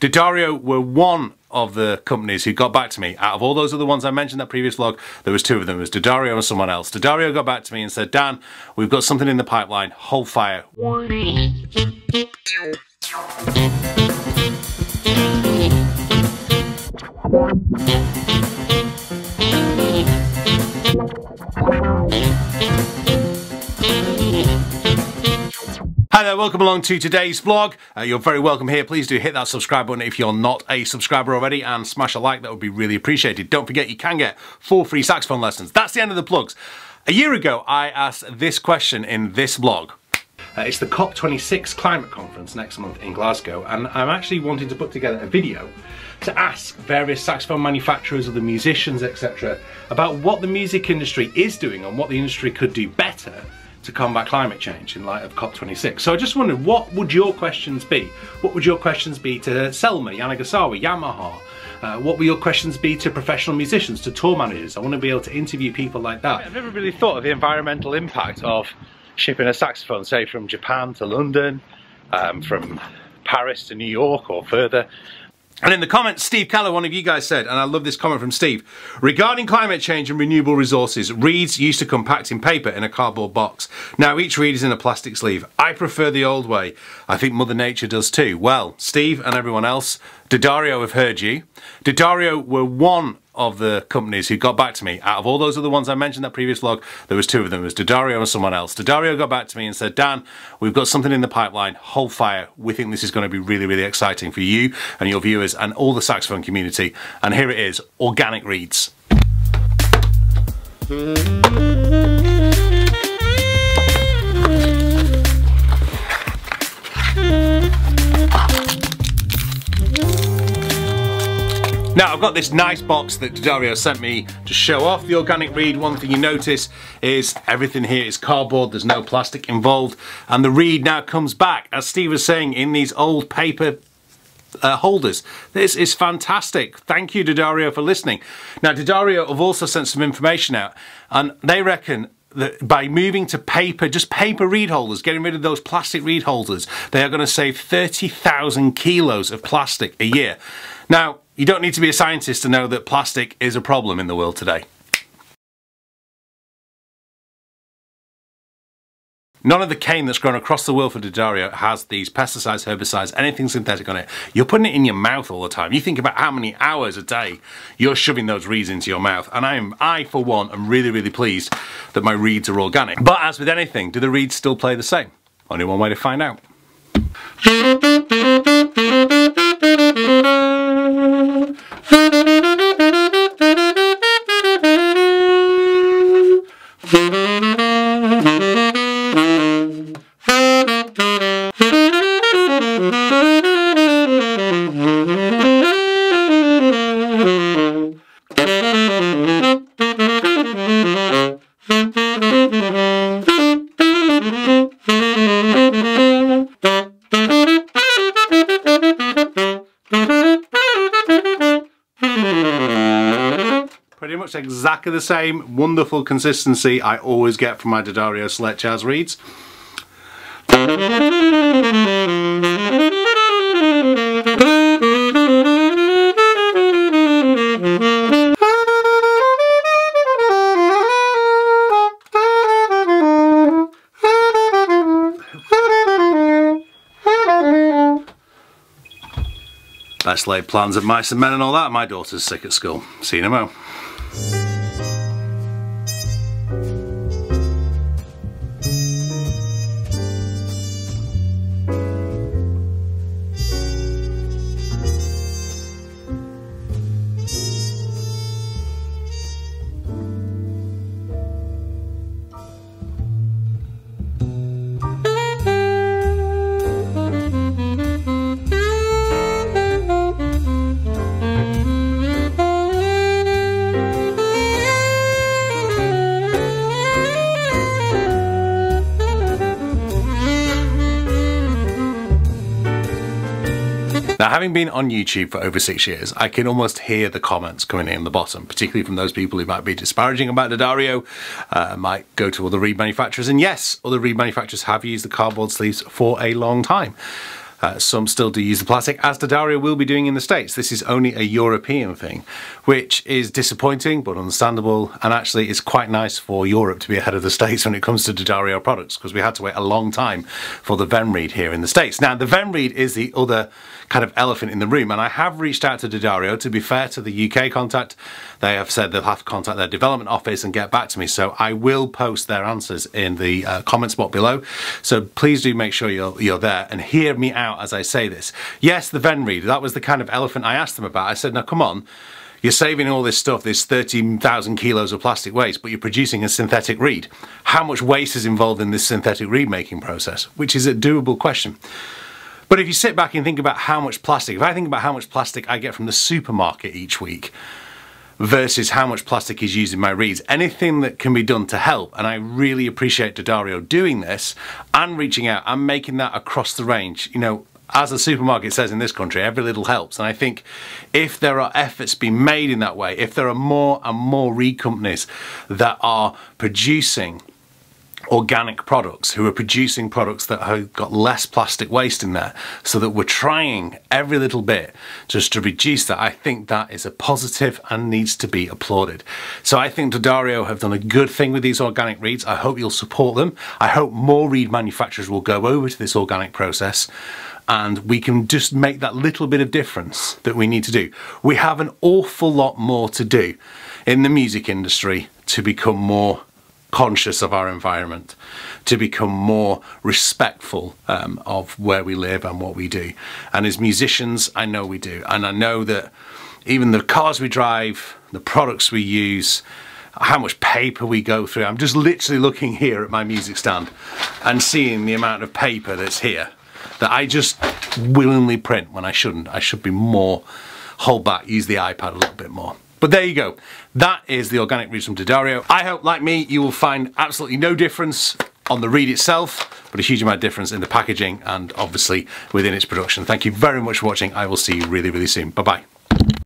D'Addario were one of the companies who got back to me. Out of all those other ones I mentioned that previous vlog, there was two of them. It was D'Addario and someone else. D'Addario got back to me and said, Dan, we've got something in the pipeline. Hold fire. Welcome along to today's vlog. Uh, you're very welcome here. Please do hit that subscribe button if you're not a subscriber already and smash a like, that would be really appreciated. Don't forget you can get four free saxophone lessons. That's the end of the plugs. A year ago, I asked this question in this vlog. Uh, it's the COP26 climate conference next month in Glasgow and I'm actually wanting to put together a video to ask various saxophone manufacturers or the musicians etc about what the music industry is doing and what the industry could do better to combat climate change in light of COP26. So I just wondered, what would your questions be? What would your questions be to Selmer, Yanagisawa, Yamaha? Uh, what will your questions be to professional musicians, to tour managers? I want to be able to interview people like that. I've never really thought of the environmental impact of shipping a saxophone, say from Japan to London, um, from Paris to New York or further. And in the comments, Steve Keller, one of you guys said, and I love this comment from Steve, regarding climate change and renewable resources, reeds used to come packed in paper in a cardboard box. Now each reed is in a plastic sleeve. I prefer the old way. I think Mother Nature does too. Well, Steve and everyone else, D'Addario have heard you. D'Addario were one of the companies who got back to me. Out of all those other ones I mentioned that previous vlog, there was two of them. It was D'Addario and someone else. D'Addario got back to me and said, Dan, we've got something in the pipeline. Hold fire. We think this is going to be really, really exciting for you and your viewers and all the saxophone community. And here it is, Organic Reeds. Now I've got this nice box that Dario sent me to show off the organic reed. One thing you notice is everything here is cardboard, there's no plastic involved and the reed now comes back, as Steve was saying, in these old paper uh, holders. This is fantastic. Thank you Dario for listening. Now Dario have also sent some information out and they reckon by moving to paper, just paper reed holders, getting rid of those plastic reed holders, they are going to save 30,000 kilos of plastic a year. Now, you don't need to be a scientist to know that plastic is a problem in the world today. None of the cane that's grown across the world for D'Addario has these pesticides, herbicides, anything synthetic on it. You're putting it in your mouth all the time. You think about how many hours a day you're shoving those reeds into your mouth. And I am, I for one, am really, really pleased that my reeds are organic. But as with anything, do the reeds still play the same? Only one way to find out. Much exactly the same wonderful consistency I always get from my D'Addario Select Jazz reeds. Best laid plans of mice and men and all that. My daughter's sick at school. See you in a mo. Now, having been on YouTube for over six years, I can almost hear the comments coming in the bottom, particularly from those people who might be disparaging about D'Addario, uh, might go to other reed manufacturers. And yes, other reed manufacturers have used the cardboard sleeves for a long time. Uh, some still do use the plastic, as D'Addario will be doing in the States. This is only a European thing, which is disappointing but understandable, and actually it's quite nice for Europe to be ahead of the States when it comes to D'Addario products, because we had to wait a long time for the Venn reed here in the States. Now, the Venn reed is the other kind of elephant in the room, and I have reached out to D'Addario. To be fair to the UK contact, they have said they'll have to contact their development office and get back to me, so I will post their answers in the uh, comments box below. So please do make sure you're, you're there and hear me out as I say this. Yes, the Venn reed, that was the kind of elephant I asked them about. I said, now come on, you're saving all this stuff, this 13,000 kilos of plastic waste, but you're producing a synthetic reed. How much waste is involved in this synthetic reed making process? Which is a doable question. But if you sit back and think about how much plastic, if I think about how much plastic I get from the supermarket each week, versus how much plastic is used in my reeds. Anything that can be done to help, and I really appreciate D'Addario doing this and reaching out and making that across the range. You know, as the supermarket says in this country, every little helps. And I think if there are efforts being made in that way, if there are more and more reed companies that are producing organic products who are producing products that have got less plastic waste in there so that we're trying every little bit just to reduce that. I think that is a positive and needs to be applauded. So I think D'Addario have done a good thing with these organic reeds. I hope you'll support them. I hope more reed manufacturers will go over to this organic process and we can just make that little bit of difference that we need to do. We have an awful lot more to do in the music industry to become more conscious of our environment, to become more respectful um, of where we live and what we do. And as musicians, I know we do. And I know that even the cars we drive, the products we use, how much paper we go through. I'm just literally looking here at my music stand and seeing the amount of paper that's here that I just willingly print when I shouldn't. I should be more hold back, use the iPad a little bit more. But there you go. That is the organic reeds from D'Addario. I hope, like me, you will find absolutely no difference on the reed itself, but a huge amount of difference in the packaging and obviously within its production. Thank you very much for watching. I will see you really, really soon. Bye-bye.